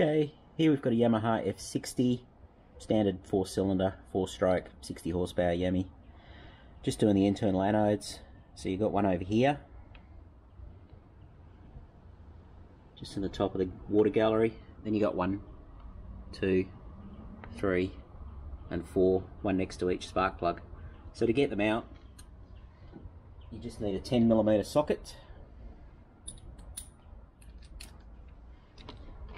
Okay, here we've got a Yamaha F60, standard four cylinder, four stroke, 60 horsepower Yami. Just doing the internal anodes. So you've got one over here, just in the top of the water gallery. Then you got one, two, three, and four, one next to each spark plug. So to get them out, you just need a 10 millimeter socket.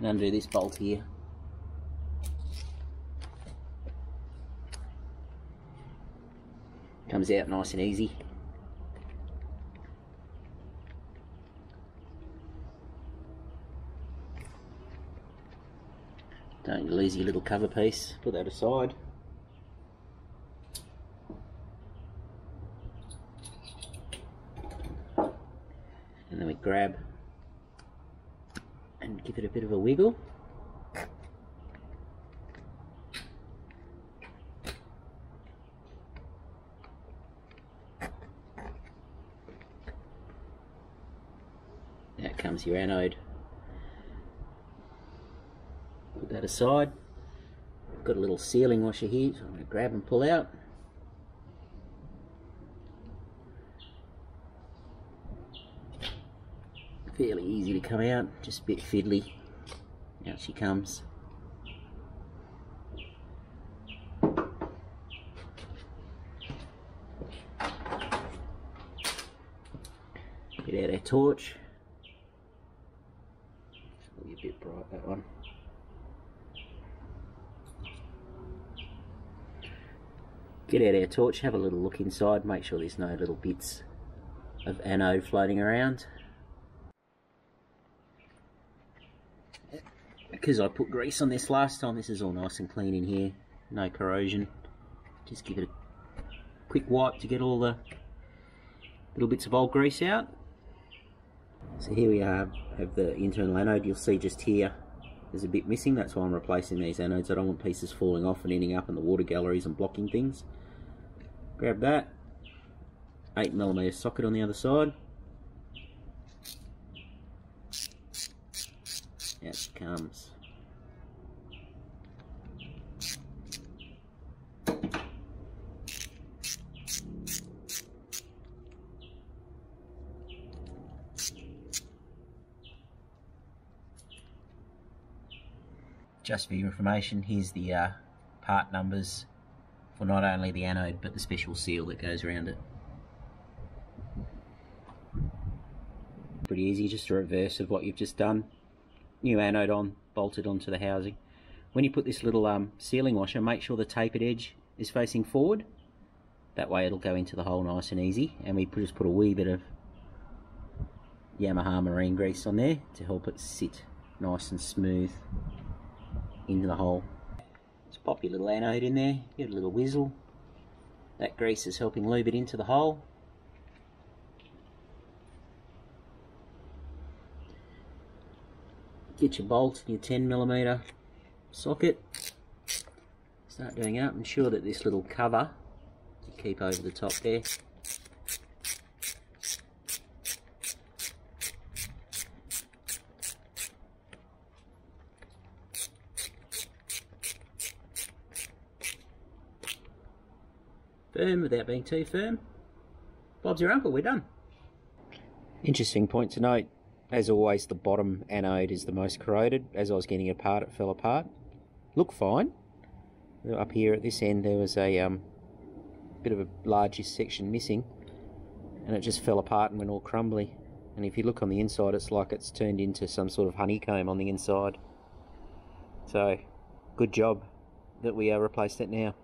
And undo this bolt here. Comes out nice and easy. Don't your little cover piece, put that aside. And then we grab give it a bit of a wiggle. Out comes your anode. Put that aside. Got a little sealing washer here, so I'm going to grab and pull out. Fairly easy to come out, just a bit fiddly. Out she comes. Get out our torch. Be a bit bright that one. Get out our torch, have a little look inside, make sure there's no little bits of anode floating around. Because I put grease on this last time, this is all nice and clean in here, no corrosion. Just give it a quick wipe to get all the little bits of old grease out. So here we are, have the internal anode, you'll see just here there's a bit missing, that's why I'm replacing these anodes. I don't want pieces falling off and ending up in the water galleries and blocking things. Grab that, 8mm socket on the other side. It comes. Just for your information, here's the uh, part numbers for not only the anode but the special seal that goes around it. Pretty easy, just a reverse of what you've just done. New anode on, bolted onto the housing. When you put this little um, sealing washer, make sure the tapered edge is facing forward. That way it'll go into the hole nice and easy. And we just put a wee bit of Yamaha marine grease on there to help it sit nice and smooth into the hole. Just pop your little anode in there, give it a little whizzle. That grease is helping lube it into the hole. Get your bolt your 10 millimeter socket. Start doing up. Ensure that this little cover you keep over the top there firm without being too firm. Bob's your uncle, we're done. Interesting point to note, as always the bottom anode is the most corroded. As I was getting it apart it fell apart. Looked fine. Up here at this end there was a um, bit of a largish section missing and it just fell apart and went all crumbly. And if you look on the inside it's like it's turned into some sort of honeycomb on the inside. So, good job that we uh, replaced it now.